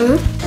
응?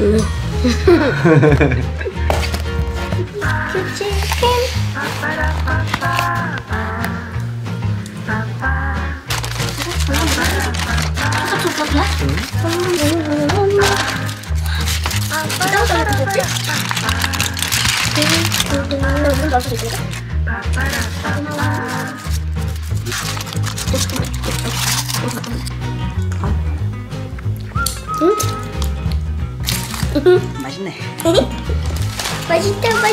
응. 맛있네. 맛있다 맛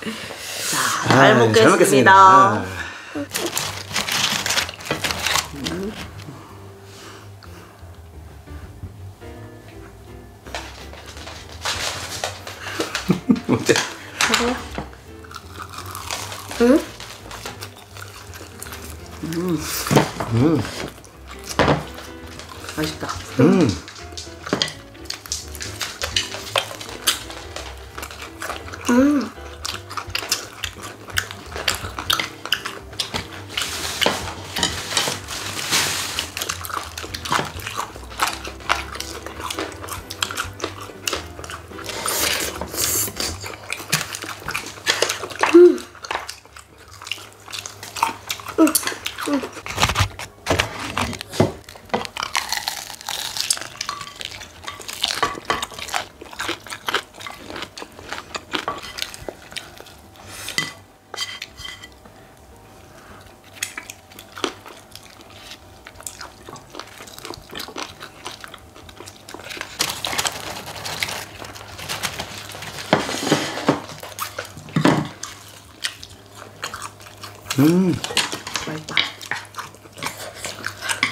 자, 잘 아, 먹겠습니다. 어때? 응? 맛있다. 음.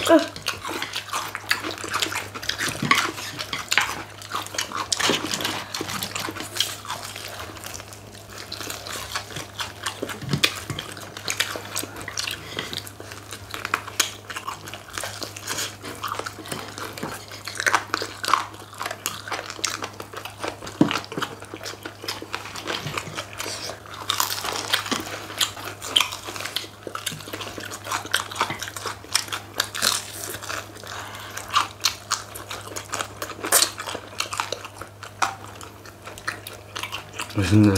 으. 맛있네.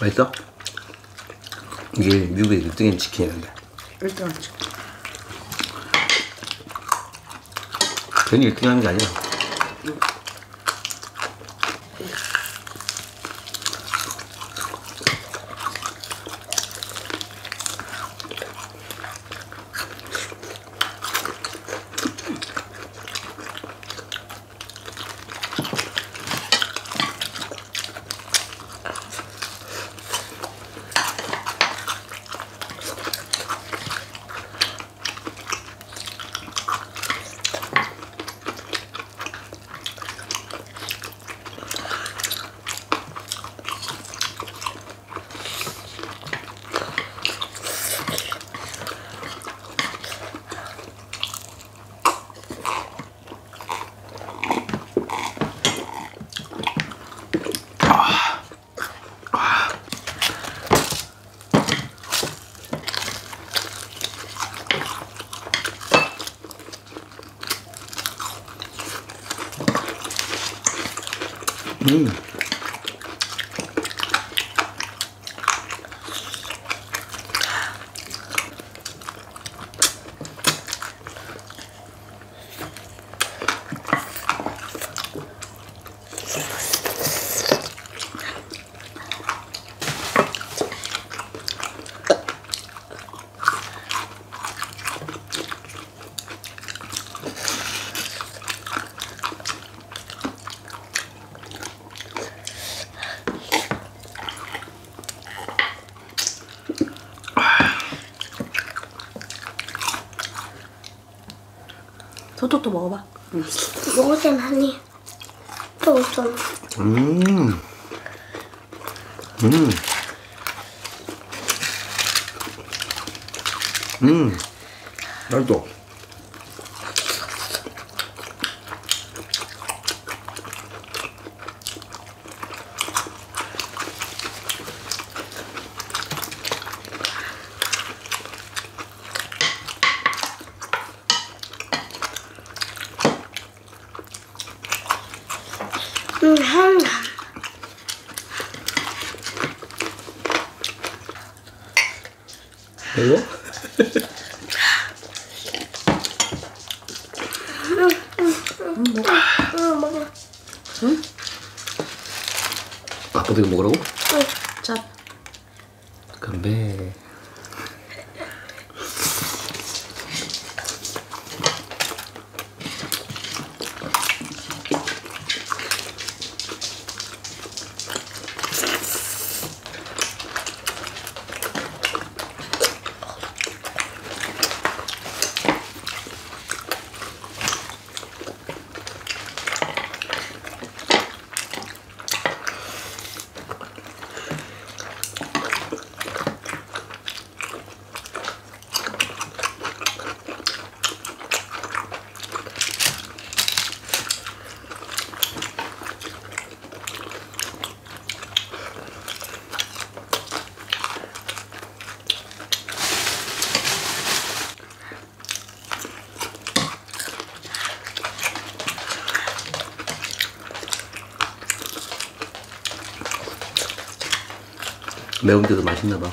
맛있어? 이게 미국의 1등인 치킨이란다. 1등 하지. 괜히 1등 하는 게 아니라. 음. 토토토 먹어봐. 응. 먹었잖아, 한입. 또 없잖아. 음. 음. 음. 맛있 아빠도 이거 먹으라고? 매운데도 맛있나 봐.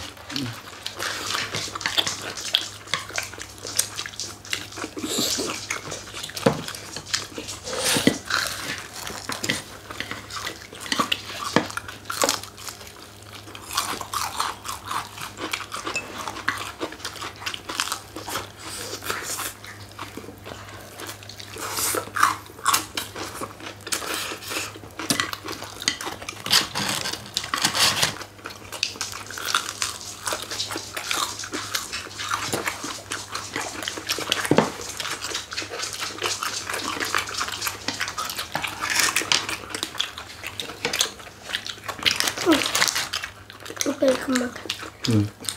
이거 먹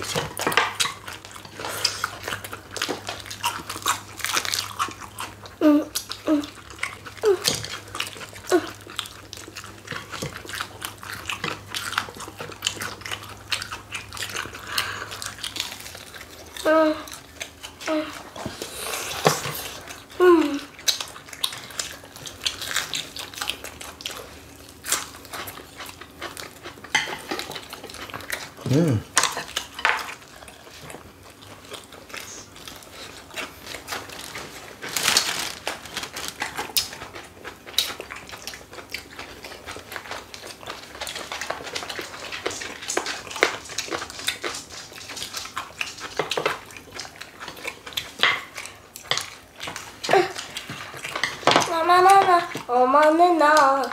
어. 응. 응. 음. 음. 나나 ならおまねな。